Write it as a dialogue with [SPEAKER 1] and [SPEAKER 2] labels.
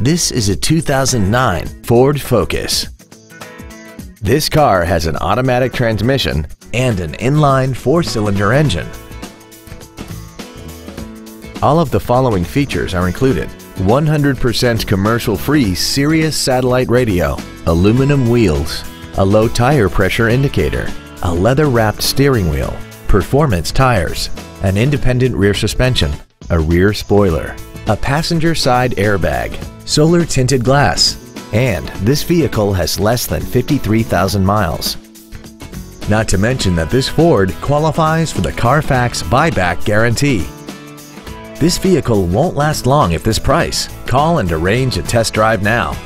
[SPEAKER 1] This is a 2009 Ford Focus. This car has an automatic transmission and an inline four-cylinder engine. All of the following features are included. 100% commercial-free Sirius satellite radio, aluminum wheels, a low tire pressure indicator, a leather-wrapped steering wheel, performance tires, an independent rear suspension, a rear spoiler, a passenger side airbag, solar tinted glass, and this vehicle has less than 53,000 miles. Not to mention that this Ford qualifies for the Carfax buyback guarantee. This vehicle won't last long at this price. Call and arrange a test drive now.